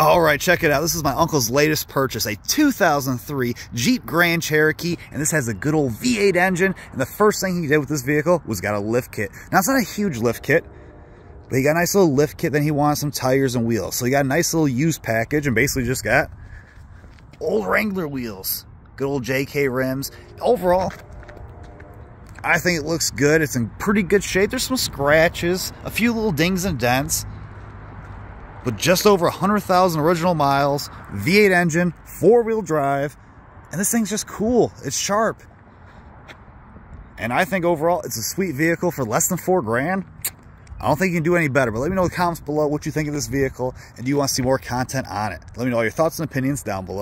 All right, check it out. This is my uncle's latest purchase, a 2003 Jeep Grand Cherokee, and this has a good old V8 engine. And the first thing he did with this vehicle was got a lift kit. Now, it's not a huge lift kit, but he got a nice little lift kit. Then he wanted some tires and wheels. So he got a nice little used package and basically just got old Wrangler wheels, good old JK rims. Overall, I think it looks good. It's in pretty good shape. There's some scratches, a few little dings and dents with just over 100,000 original miles, V8 engine, four-wheel drive, and this thing's just cool. It's sharp. And I think overall, it's a sweet vehicle for less than four grand. I don't think you can do any better, but let me know in the comments below what you think of this vehicle and do you want to see more content on it. Let me know all your thoughts and opinions down below.